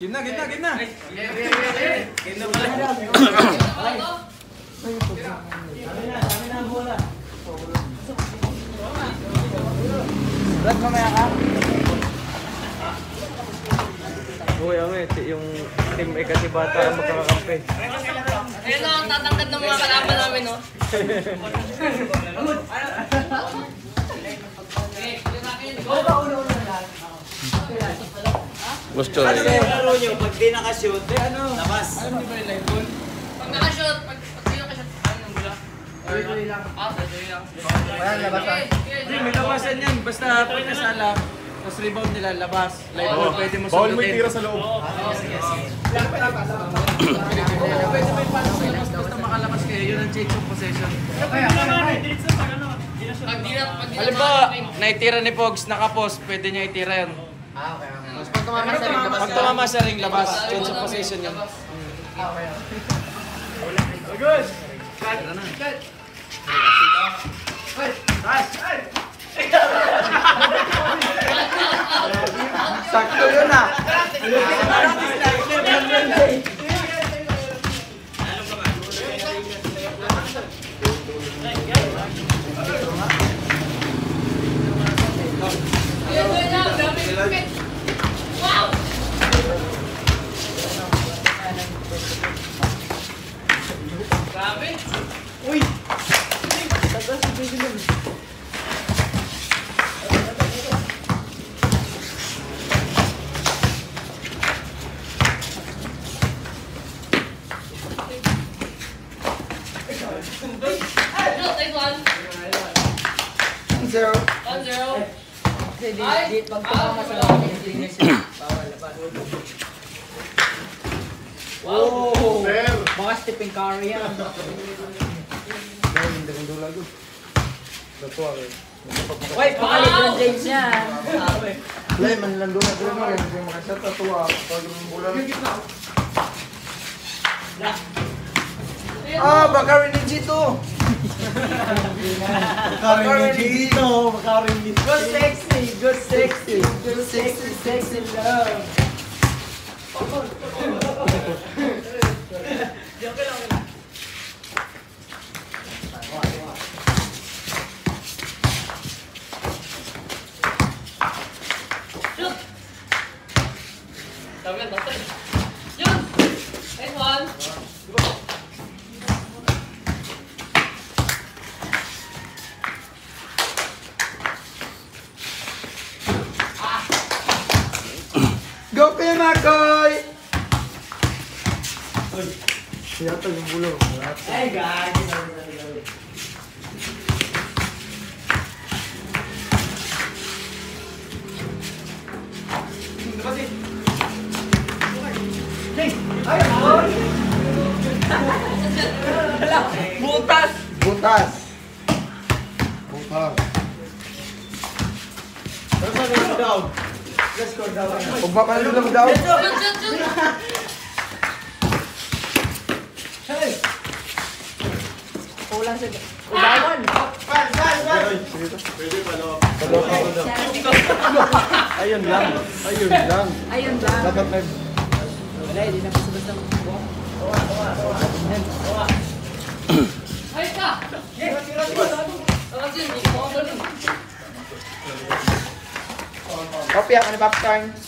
Gitna, gitna, gitna. Brad, mamaya ka. Uy, si- yung team ay kasi bata ang magkakakampi. Ayun na, ang tatangkad ng mga kalaban namin, no? Gusto Ano yung laro nyo? Pag di nakashoot, eh ano? Labas. Pag nakashot, pag pag di nakashot, ano yung gula? Tuloy lang. Ah, tuloy lang. Ayan, labasan. Hindi, may labasan yan. Basta pagkasala, tapos rebound nila, labas. Live ball, pwede mo Bawal mo itira sa loob. Pwede mo ipasok sa labas, basta makalabas kayo. Yun ang change of possession. Pag di na, pag di na Halimbawa, makakapin. naitira ni Pogs, nakapos, pwede niya itira yun. Tapos pag tumama sa ring, labas Pag tumama sa ring, labas. Change of possession yun. Sakto yun ah. zero. One zero. Eh, kasi di, ah, sa lahat ng fitness. Bawal laban. Wow! Oh, Sir! Baka Stephen Curry yan. Dahil hindi kong dula ko. Natuwa ko. Ah, eh. Uy, pakalibulan James niya. Lay, eh, man lang dula ko naman. Ah. Hindi mo kasi tatuwa. Pag yung bulan. Ah, baka rin ng G2. Magkaroon din dito. Magkaroon din. Go sexy, go sexy, go sexy, sexy love. Huwag pa pala lang daw. Shoot! Kulang sa... Ubawan! Ayun lang. Ayun lang. Ayun ba? Dapat may Wala, hindi na basta-basta bubuha. Ayos ka! Tapos yun, hindi ko ako din. Kopya ka ni Popcorn. ano may adwa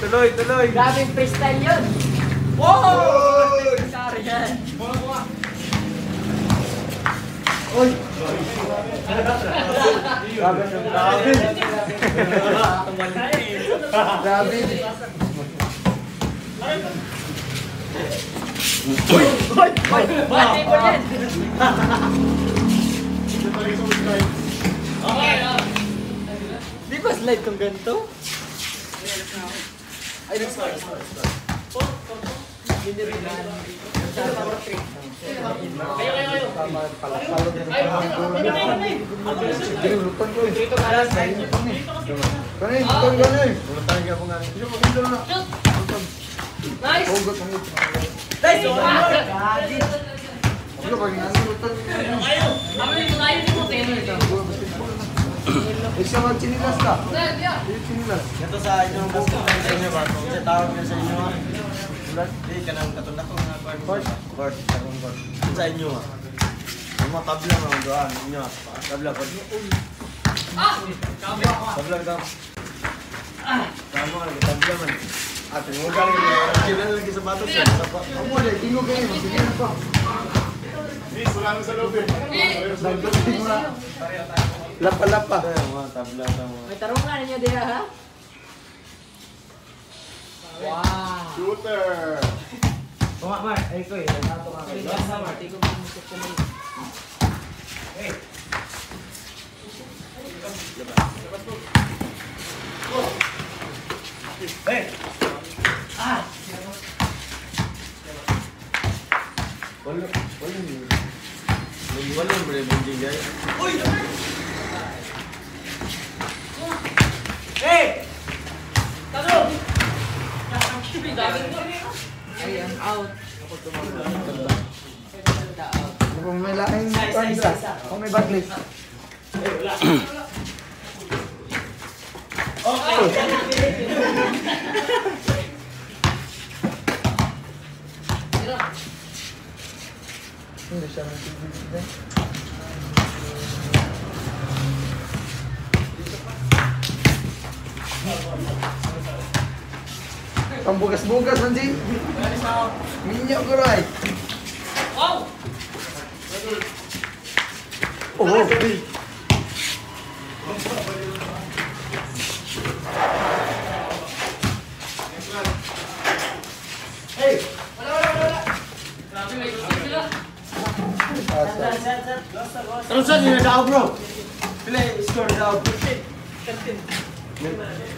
tuloy, tuloy. Grabe yung freestyle yun. Wow! Curry yan. Grabe. Grabe. Bati mo yan. Slide kung ganito. Ay, let's go, let's go, let's go. Kayo, kayo, kayo. Lutan ko eh. Dito ka lang. Kanay, lutan ka na eh. Lutan ka po nga. Na. Nice. Hugot oh, Ah, Gagi. Ano, nga lutan ka na. Ano yung layo ni Putin? Eh, siya mag-chinilas ka. Eh, chinilas. Ito sa inyo ang basketball sa inyo ba? Kung siya tawag niya sa inyo ha? Ulat, di ka nang katulad ko nga? Court, takong court. Ito sa inyo ha? Ang mga tabla mga doon. Inyo ha? Tabla court. Ah! Tabla ka. Tama ka, tabla man. Ah, tingog ka lang. Kailan lagi sa bato siya. Sa pa. Amo, dahil tingog kayo. Sige na pa. Dagdag tingog na. Lapa-lapa. Ito yung mga tabla sa mga. May tarungan ninyo diha ha? Wow. Shooter! Tunga, Mar. Ay, ko eh. Nato ka. Basta Marty ko mo sa kanil. Wala. Wala yun. Wala yung mga bunjing guys. Tanong! Dami ko. I am out. Kung may laing kanda, kung may backlist. Hindi siya nagtitipid. Pambugas-bugas anjing. Minyak gerai. Wow. Oh, oh. Hey, Terus aja, udah bro. Pilih skor udah. 15. 15.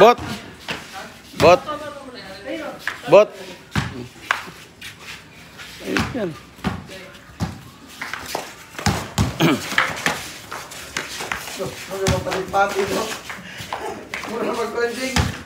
Bot! Bot! Bot! Yan. Mura mapalipati mo. Mura mag-coaching.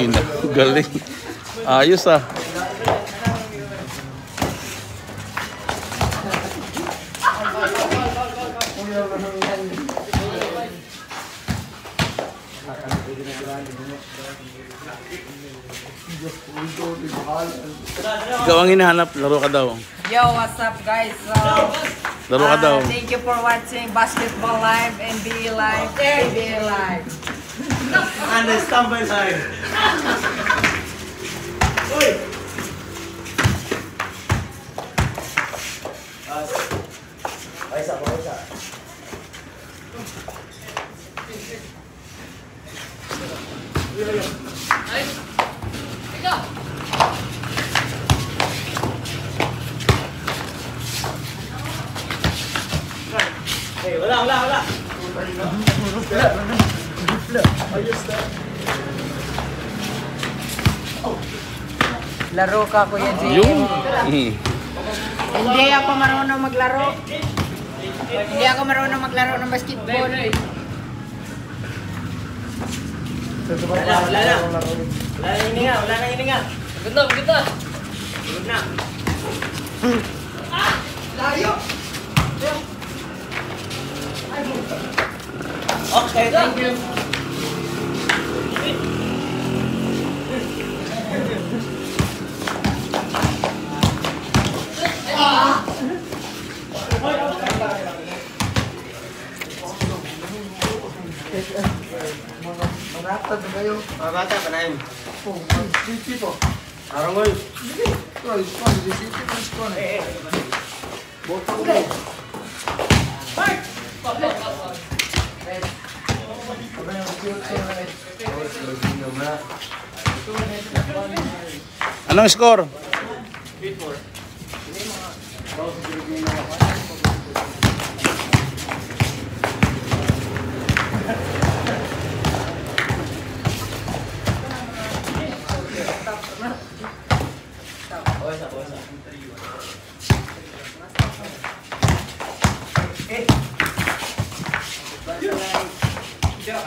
Ina, galing. Ayos ah. Ang hinahanap, laro ka daw. Yo, what's up guys? So, Laro ka Ah, daw. Thank you for watching Basketball Live, NBA Live, PBA Live. And the standby side. Uy! Ay, isa, ay, isa. Ay! Ikaw! Hey, wala, wala, wala. Laro ka, Kuya Jay. Yung. Hindi ako marunong maglaro. Hindi ako marunong maglaro ng basketball. Wala, wala na. Wala na hininga, wala na hininga. Maganda, maganda! Tulog na. Okay, thank you. Marata ba kayo? Marata ba na yun? Oh, mag-sweetie Anong score? Si Mel.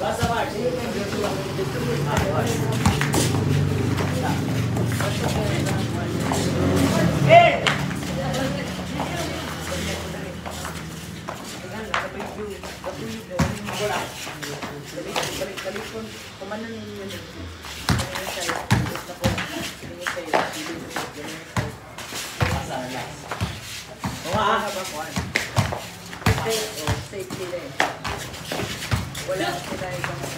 Bahasa Pak, ini kan Wala sila ibang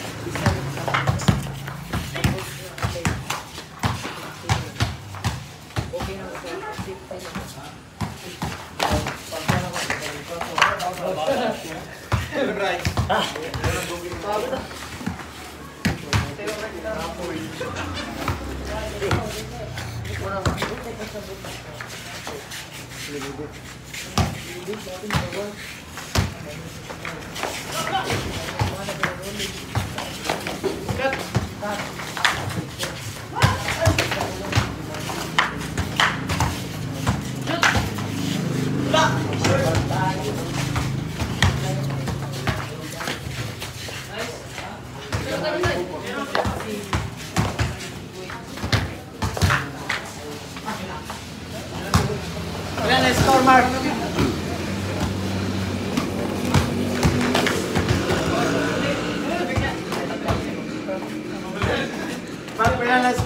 Nice!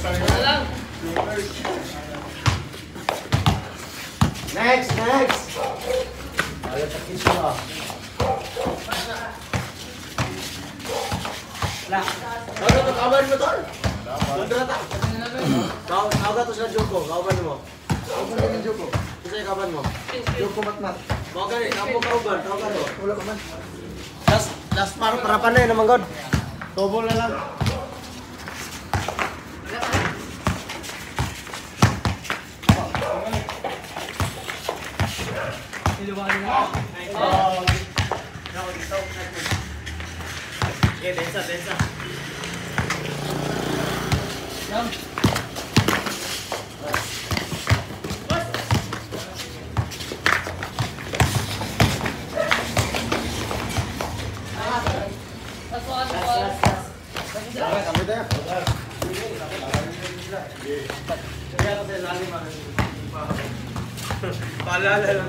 Tato na lang. Next, next. Wala takis mo kau kau tuh kabar kau kau kau Kau kau yang betul, kawan-kawan yang betul, kawan-kawan yang betul, kawan-kawan yang betul, kawan-kawan yang betul, kawan-kawan yang betul, kawan-kawan yang betul, kawan-kawan yang betul, kawan-kawan yang betul, kawan-kawan yang betul, kawan-k Okay, bensa, bensa. Tapos ano po? Paalala lang.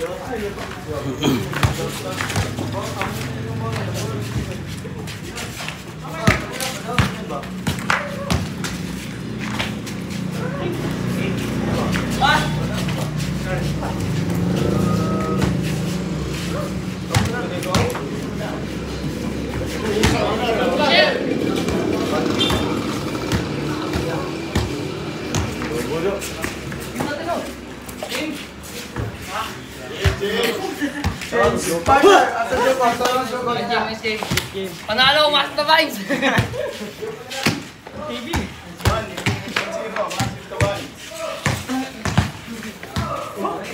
Thank you. Next game, next game. Panalo, mas na vibes.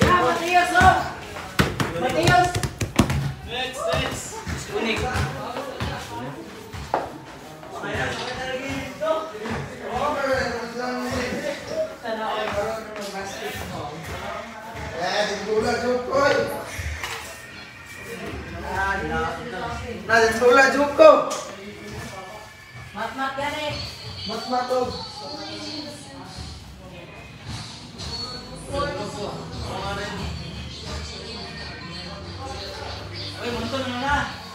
Ah, Matios, oh! Matios! Eh, Nah, yang sebelah cukup. Mat-mat ya, Nek. Mat-mat tuh. Woi, mantul mana?